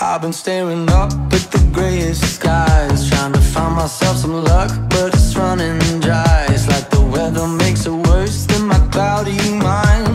I've been staring up at the grayest skies Trying to find myself some luck, but it's running dry. It's like the weather makes it worse than my cloudy mind.